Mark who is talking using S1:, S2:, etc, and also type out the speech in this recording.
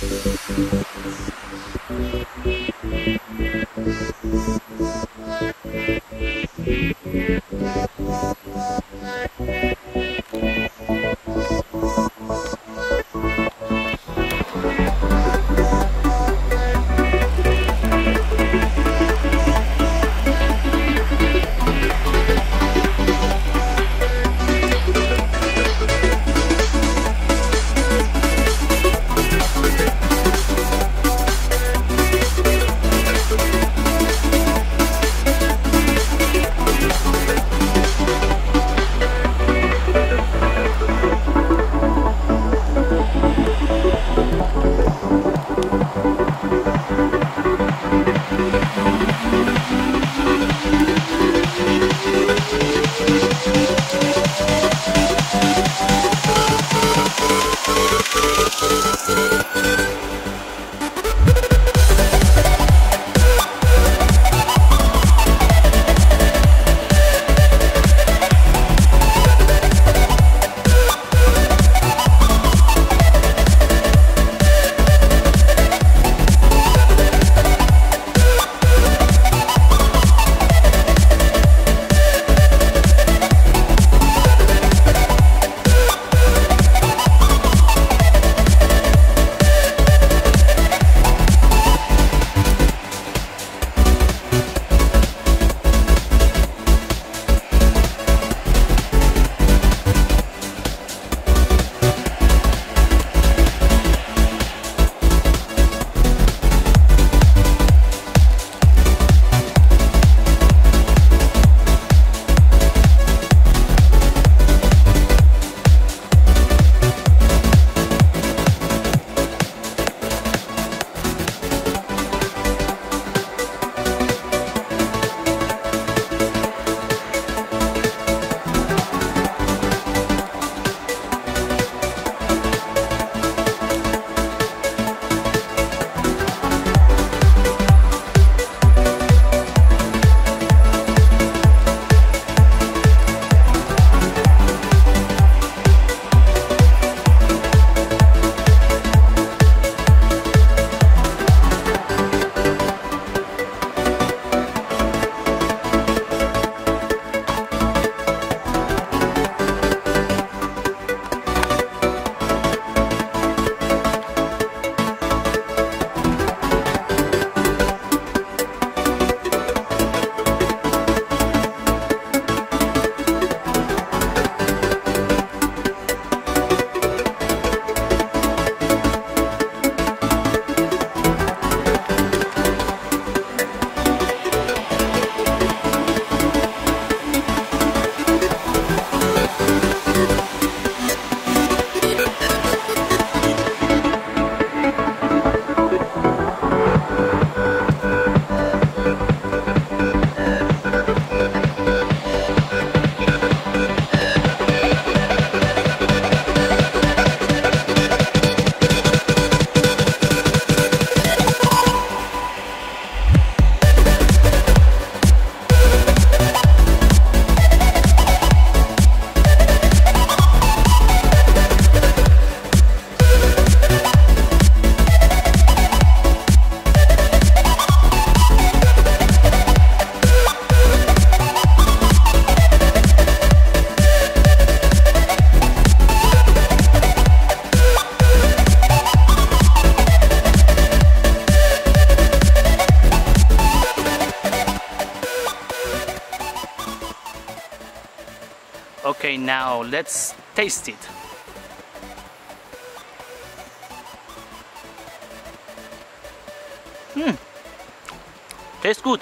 S1: Thank you. Okay, now let's taste it. Hmm, tastes good.